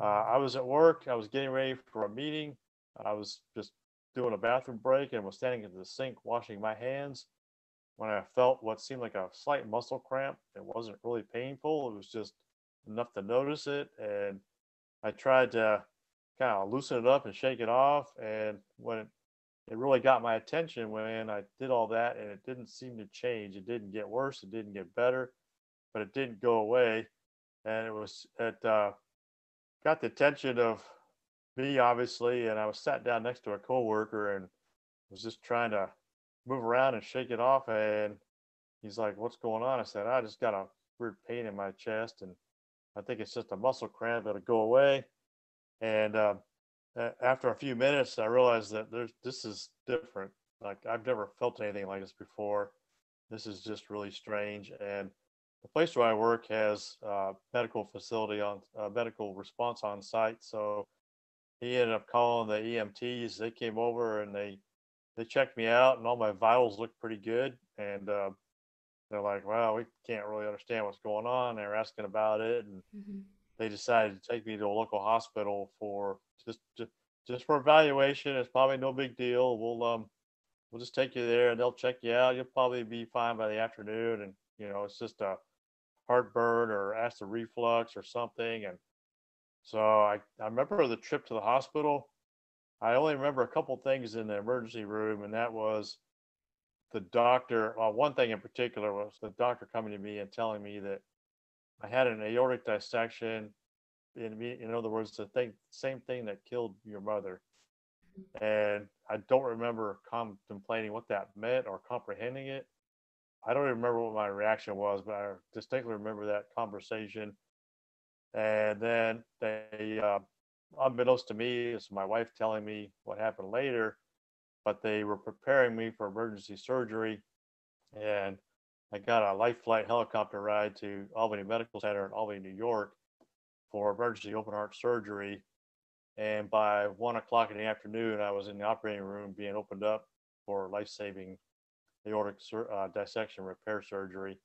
Uh, I was at work. I was getting ready for a meeting. I was just doing a bathroom break and was standing at the sink washing my hands when I felt what seemed like a slight muscle cramp. It wasn't really painful. It was just enough to notice it. And I tried to kind of loosen it up and shake it off. And when it, it really got my attention when I did all that and it didn't seem to change. It didn't get worse. It didn't get better, but it didn't go away. And it was, at uh, got the attention of me, obviously. And I was sat down next to a coworker and was just trying to move around and shake it off. And he's like, What's going on? I said, I just got a weird pain in my chest. And I think it's just a muscle cramp. It'll go away. And uh, after a few minutes, I realized that there's this is different. Like I've never felt anything like this before. This is just really strange. And the place where I work has a medical facility on uh, medical response on site. So he ended up calling the EMTs. They came over and they they checked me out, and all my vitals looked pretty good. And uh, they're like, "Well, we can't really understand what's going on." They're asking about it, and mm-hmm. they decided to take me to a local hospital for just just just for evaluation. It's probably no big deal. We'll um we'll just take you there, and they'll check you out. You'll probably be fine by the afternoon, and you know it's just a heartburn or acid reflux or something. And so I I remember the trip to the hospital. I only remember a couple things in the emergency room, and that was the doctor, well, one thing in particular was the doctor coming to me and telling me that I had an aortic dissection. In, in other words, the thing, same thing that killed your mother. And I don't remember contemplating what that meant or comprehending it. I don't even remember what my reaction was, but I distinctly remember that conversation. And then they, uh, unbeknownst to me, it's my wife telling me what happened later but they were preparing me for emergency surgery. And I got a life flight helicopter ride to Albany Medical Center in Albany, New York for emergency open heart surgery. And by one o'clock in the afternoon, I was in the operating room being opened up for life saving aortic uh, dissection repair surgery.